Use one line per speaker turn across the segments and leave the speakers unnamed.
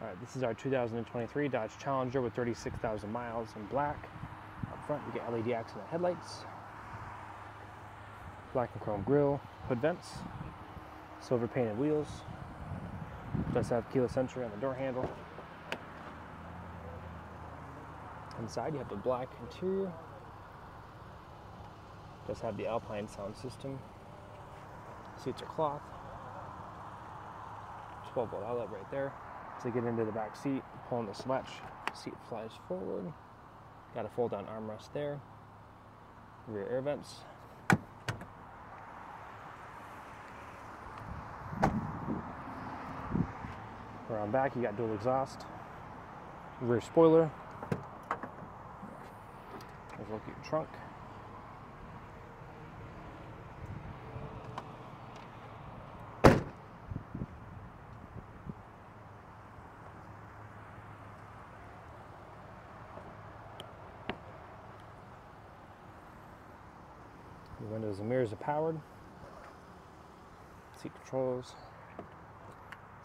All right, this is our 2023 Dodge Challenger with 36,000 miles in black. Up front, you get LED accent headlights, black and chrome grille, hood vents, silver painted wheels. Does have keyless entry on the door handle. Inside, you have the black interior. Does have the Alpine sound system. Seats are cloth. 12 volt outlet right there. To get into the back seat, pulling the switch, seat flies forward. Got a fold down armrest there. Rear air vents. Around back, you got dual exhaust, rear spoiler. A look at trunk. The windows and mirrors are powered. Seat controls.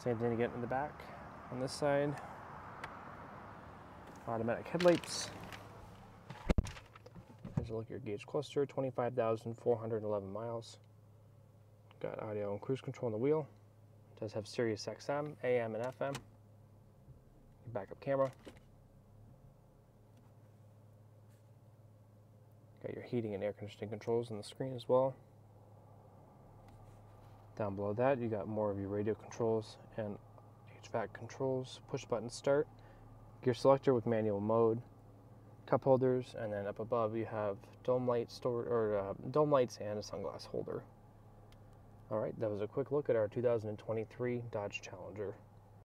Same thing get in the back on this side. Automatic headlights. Here's a look at your gauge cluster 25,411 miles. Got audio and cruise control on the wheel. does have Sirius XM, AM, and FM. Your backup camera. Got your heating and air conditioning controls on the screen as well. Down below that, you got more of your radio controls and HVAC controls, push button start, gear selector with manual mode, cup holders, and then up above you have dome light store or uh, dome lights and a sunglass holder. All right, that was a quick look at our 2023 Dodge Challenger.